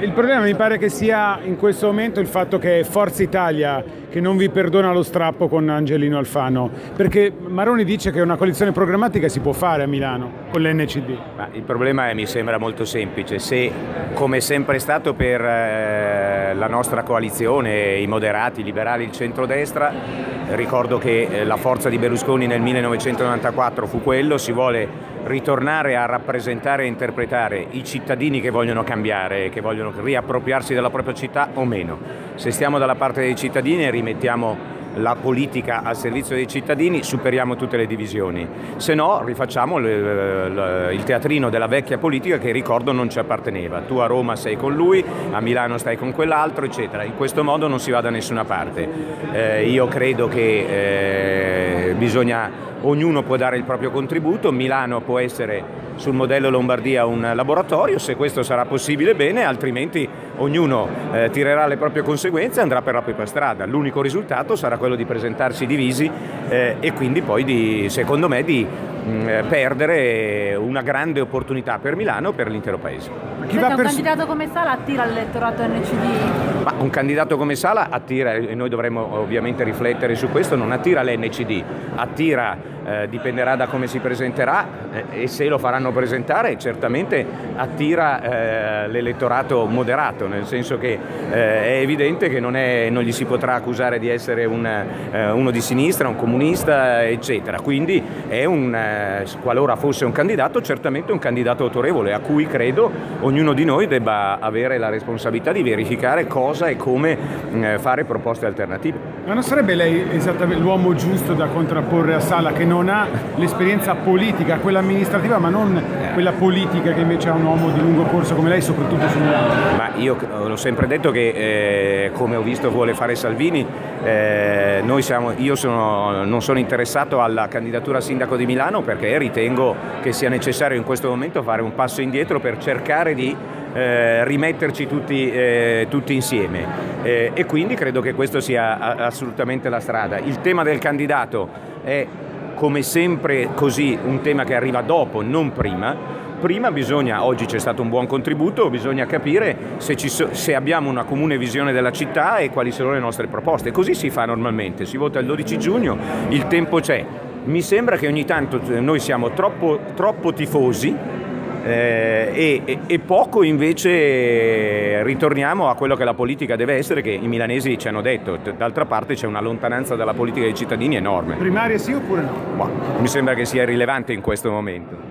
Il problema mi pare che sia in questo momento il fatto che è Forza Italia che non vi perdona lo strappo con Angelino Alfano, perché Maroni dice che una coalizione programmatica si può fare a Milano con l'NCD. Ma il problema è, mi sembra molto semplice, se come sempre è stato per eh, la nostra coalizione, i moderati, i liberali, il centrodestra, ricordo che eh, la forza di Berlusconi nel 1994 fu quello, si vuole ritornare a rappresentare e interpretare i cittadini che vogliono cambiare, che vogliono riappropriarsi della propria città o meno. Se stiamo dalla parte dei cittadini rimettiamo la politica al servizio dei cittadini, superiamo tutte le divisioni. Se no rifacciamo il teatrino della vecchia politica che ricordo non ci apparteneva. Tu a Roma sei con lui, a Milano stai con quell'altro, eccetera. In questo modo non si va da nessuna parte. Eh, io credo che eh, bisogna ognuno può dare il proprio contributo, Milano può essere sul modello Lombardia un laboratorio, se questo sarà possibile bene, altrimenti ognuno eh, tirerà le proprie conseguenze e andrà per la propria strada. L'unico risultato sarà quello di presentarsi divisi eh, e quindi poi di, secondo me di mh, mm, perdere una grande opportunità per Milano e per l'intero Paese. Chi va un candidato come Sala attira l'elettorato NCD? Ma un candidato come Sala attira, e noi dovremmo ovviamente riflettere su questo, non attira l'NCD, attira eh, dipenderà da come si presenterà eh, e se lo faranno presentare certamente attira eh, l'elettorato moderato, nel senso che eh, è evidente che non, è, non, gli si potrà accusare di essere un, eh, uno di sinistra, un comunista, eccetera. Quindi è un, eh, qualora fosse un candidato, certamente un candidato autorevole a cui credo ognuno di noi debba avere la responsabilità di verificare cosa e come fare proposte alternative. Ma non sarebbe lei esattamente l'uomo giusto da contrapporre a Sala che non non ha l'esperienza politica, quella amministrativa, ma non quella politica che invece ha un uomo di lungo corso come lei, soprattutto su Milano. Ma io ho sempre detto che, eh, come ho visto vuole fare Salvini, eh, siamo, io sono, non sono interessato alla candidatura a sindaco di Milano perché ritengo che sia necessario in questo momento fare un passo indietro per cercare di eh, rimetterci tutti, eh, tutti insieme eh, e quindi credo che questo sia assolutamente la strada. Il tema del candidato è come sempre così un tema che arriva dopo, non prima, prima bisogna, oggi c'è stato un buon contributo, bisogna capire se, so, se, abbiamo una comune visione della città e quali sono le nostre proposte. Così si fa normalmente, si vota il 12 giugno, il tempo c'è. Mi sembra che ogni tanto noi siamo troppo, troppo tifosi eh, e, e, poco invece ritorniamo a quello che la politica deve essere, che i milanesi ci hanno detto. D'altra parte c'è una lontananza dalla politica dei cittadini enorme. Primarie sì oppure no? Boh, mi sembra che sia irrilevante in questo momento.